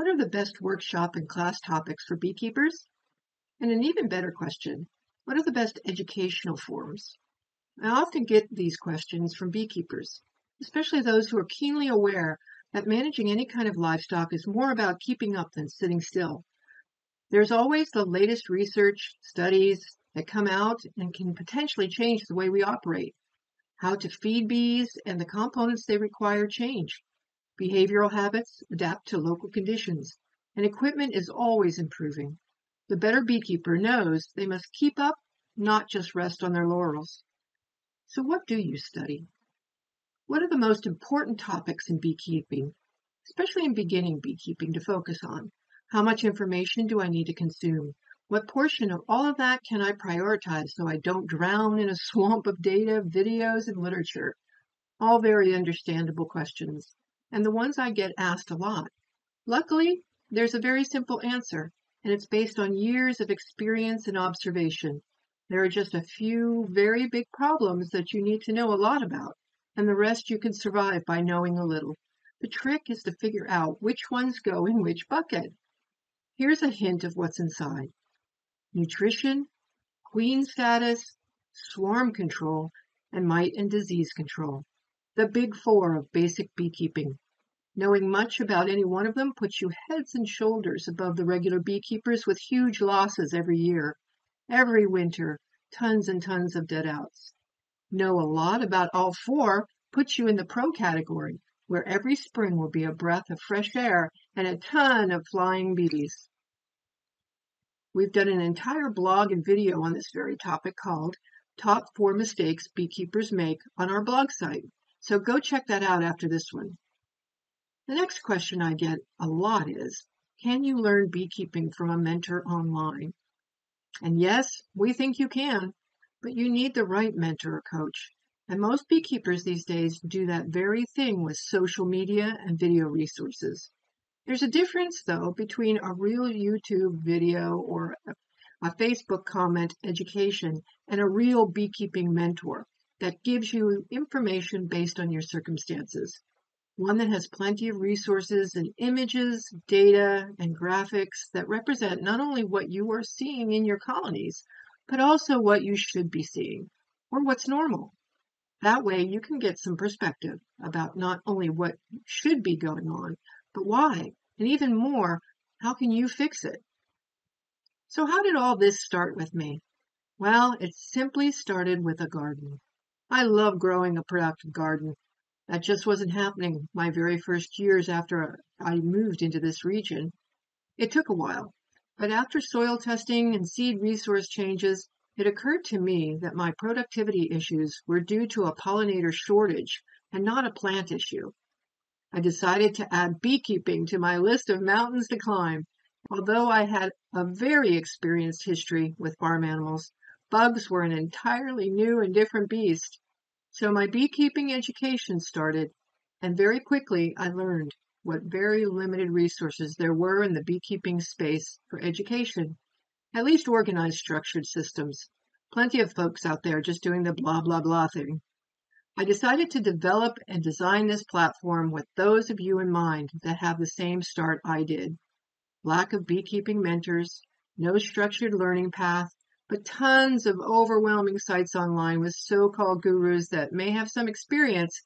What are the best workshop and class topics for beekeepers? And an even better question, what are the best educational forums? I often get these questions from beekeepers, especially those who are keenly aware that managing any kind of livestock is more about keeping up than sitting still. There's always the latest research, studies that come out and can potentially change the way we operate. How to feed bees and the components they require change. Behavioral habits adapt to local conditions, and equipment is always improving. The better beekeeper knows they must keep up, not just rest on their laurels. So what do you study? What are the most important topics in beekeeping, especially in beginning beekeeping to focus on? How much information do I need to consume? What portion of all of that can I prioritize so I don't drown in a swamp of data, videos, and literature? All very understandable questions, and the ones I get asked a lot. Luckily, there's a very simple answer and it's based on years of experience and observation. There are just a few very big problems that you need to know a lot about, and the rest you can survive by knowing a little. The trick is to figure out which ones go in which bucket. Here's a hint of what's inside. Nutrition, queen status, swarm control, and mite and disease control. The big four of basic beekeeping. Knowing much about any one of them puts you heads and shoulders above the regular beekeepers with huge losses every year. Every winter, tons and tons of dead outs. Know a lot about all four puts you in the pro category, where every spring will be a breath of fresh air and a ton of flying bees. We've done an entire blog and video on this very topic called Top 4 Mistakes Beekeepers Make on our blog site. So go check that out after this one. The next question I get a lot is, can you learn beekeeping from a mentor online? And yes, we think you can, but you need the right mentor or coach. And most beekeepers these days do that very thing with social media and video resources. There's a difference, though, between a real YouTube video or a Facebook comment education and a real beekeeping mentor that gives you information based on your circumstances one that has plenty of resources and images, data, and graphics that represent not only what you are seeing in your colonies, but also what you should be seeing or what's normal. That way you can get some perspective about not only what should be going on, but why, and even more, how can you fix it? So how did all this start with me? Well, it simply started with a garden. I love growing a productive garden that just wasn't happening my very first years after I moved into this region. It took a while, but after soil testing and seed resource changes, it occurred to me that my productivity issues were due to a pollinator shortage and not a plant issue. I decided to add beekeeping to my list of mountains to climb. Although I had a very experienced history with farm animals, bugs were an entirely new and different beast. So my beekeeping education started, and very quickly I learned what very limited resources there were in the beekeeping space for education, at least organized structured systems. Plenty of folks out there just doing the blah, blah, blah thing. I decided to develop and design this platform with those of you in mind that have the same start I did. Lack of beekeeping mentors, no structured learning path, but tons of overwhelming sites online with so-called gurus that may have some experience,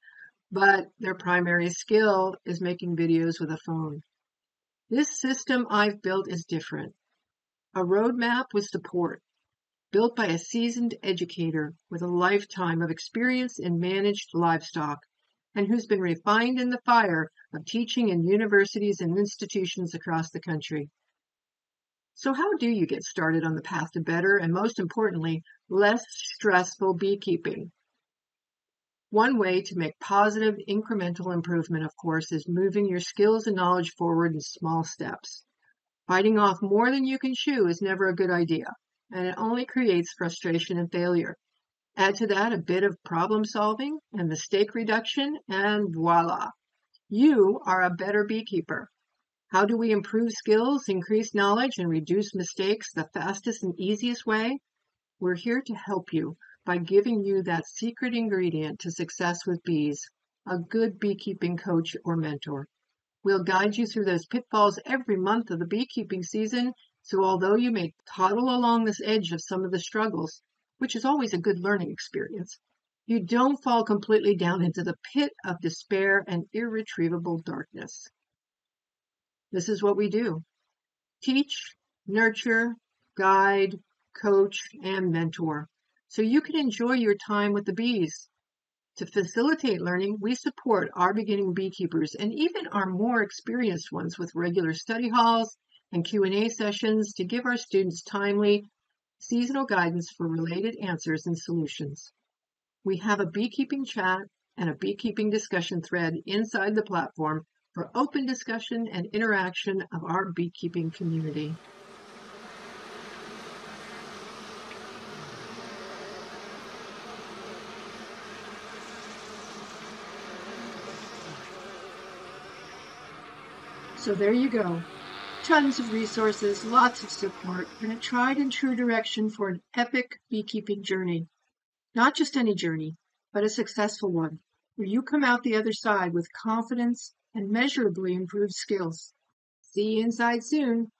but their primary skill is making videos with a phone. This system I've built is different. A roadmap with support, built by a seasoned educator with a lifetime of experience in managed livestock, and who's been refined in the fire of teaching in universities and institutions across the country. So how do you get started on the path to better and most importantly, less stressful beekeeping? One way to make positive incremental improvement, of course, is moving your skills and knowledge forward in small steps. Biting off more than you can chew is never a good idea, and it only creates frustration and failure. Add to that a bit of problem solving and mistake reduction, and voila! You are a better beekeeper. How do we improve skills, increase knowledge, and reduce mistakes the fastest and easiest way? We're here to help you by giving you that secret ingredient to success with bees, a good beekeeping coach or mentor. We'll guide you through those pitfalls every month of the beekeeping season, so although you may toddle along this edge of some of the struggles, which is always a good learning experience, you don't fall completely down into the pit of despair and irretrievable darkness. This is what we do. Teach, nurture, guide, coach, and mentor. So you can enjoy your time with the bees. To facilitate learning, we support our beginning beekeepers and even our more experienced ones with regular study halls and Q&A sessions to give our students timely seasonal guidance for related answers and solutions. We have a beekeeping chat and a beekeeping discussion thread inside the platform for open discussion and interaction of our beekeeping community. So there you go. Tons of resources, lots of support, and a tried and true direction for an epic beekeeping journey. Not just any journey, but a successful one, where you come out the other side with confidence and measurably improved skills. See you inside soon.